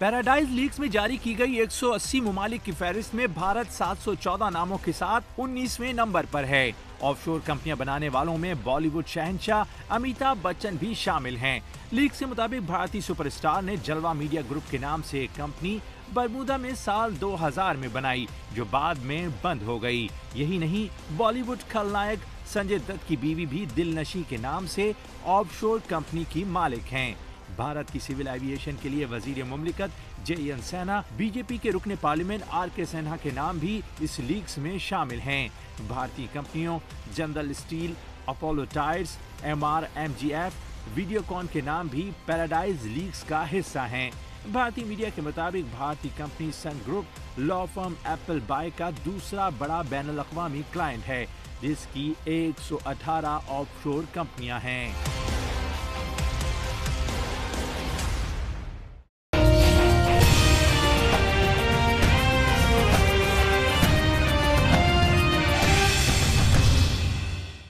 Paradise leagues में जारी की गई 180 ममालिक की फहरिस्त में भारत 714 नामों के साथ 19वें नंबर पर है। ऑफशोर कंपनियाँ बनाने वालों में बॉलीवुड शहनशाह अमिताभ बच्चन भी शामिल हैं। लीग से मुताबिक भारतीय सुपरस्टार ने जलवा मीडिया ग्रुप के नाम से एक कंपनी बरमुदा में साल 2000 में बनाई, जो बाद में बंद हो गई। यही नहीं, बॉलीवुड खलनायक संजय दत्त की बीवी भी दिलनशी के नाम से ऑफशोर कंपनी की मालिक हैं। भारत की सिविल एविएशन के लिए वज़ीर मुमलिकत जे एन सैना, बीजेपी के रुकने पार्लियामेंट आर के सिन्हा के नाम भी इस लीग्स में शामिल हैं। भारतीय कंपनियों, general steel, Apollo tyres M R M G F Videocon के नाम भी पैराडाइज लीग्स का हिस्सा हैं। भारतीय मीडिया के मुताबिक भारतीय company Sun Group law firm Appleby का दूसरा बड़ा बैन अवी क्लाइंट है, जिसकी 118 ऑफशोर कंपनियाँ हैं।